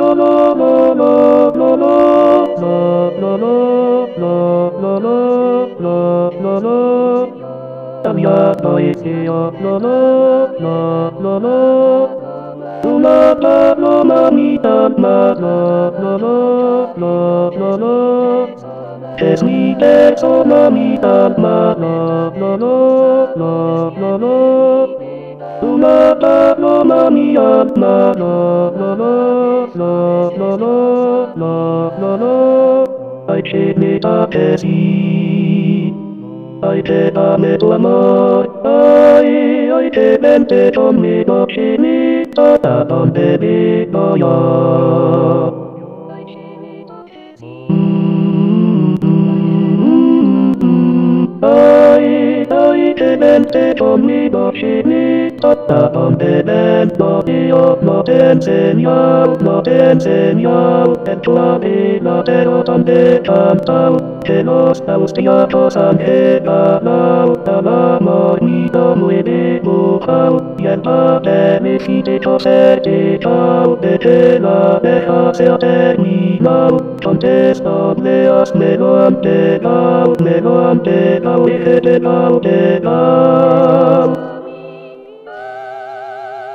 la la la la. Cambio poesía. La la la la la. La la la la mi da la la la la la la la Es mi eso la mi da la la la la la la la La la la la mi da la la la la la i Aitemetaesi. Aitetametuamo. Ai, aitemempetomitoksini. Tatatontevi tojoa. Eventy ciągnij do siebie, to ta on evento i okno ten senior, no ten senior, ten człowiek na tego tam wyczantał, że został z tia, co sam chyba lał, ta mama. Idomuedemo hau, ienta emefiteko zetekau, betela dehatzea terminau, contestan leaz levante gau, levante gau, egete gau, de gau.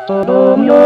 Sodomio